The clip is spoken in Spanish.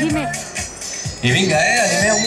Dime. Y venga, eh, anime